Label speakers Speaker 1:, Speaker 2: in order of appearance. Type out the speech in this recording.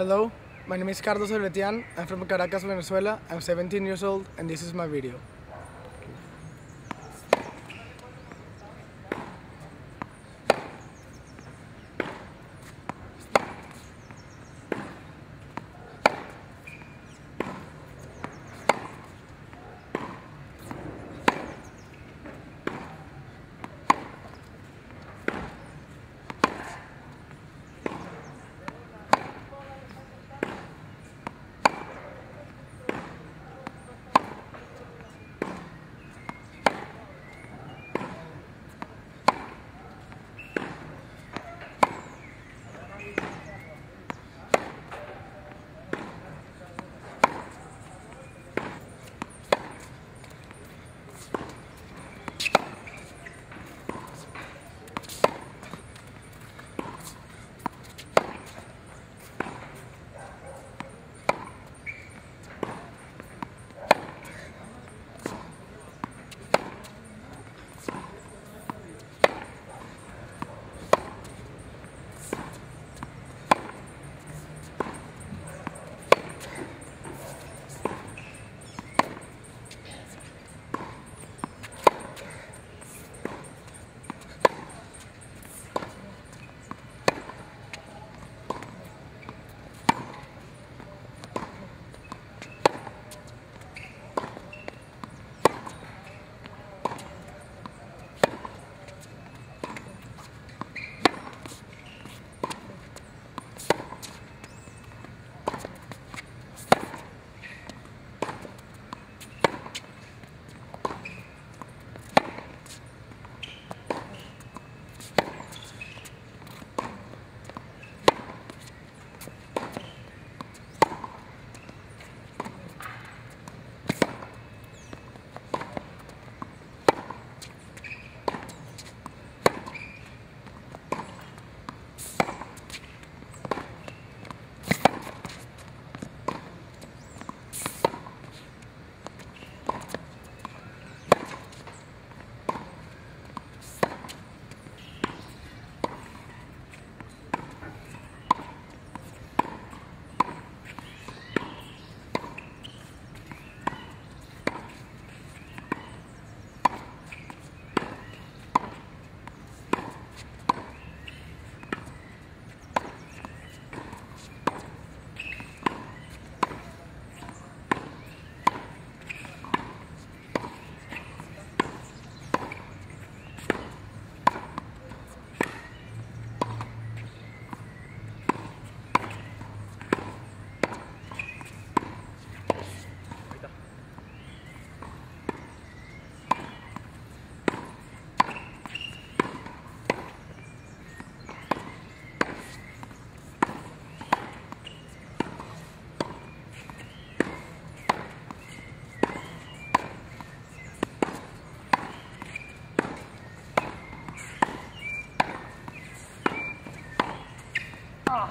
Speaker 1: Hello, my name is Carlos Devletian. I'm from Caracas, Venezuela. I'm 17 years old and this is my video.
Speaker 2: 啊。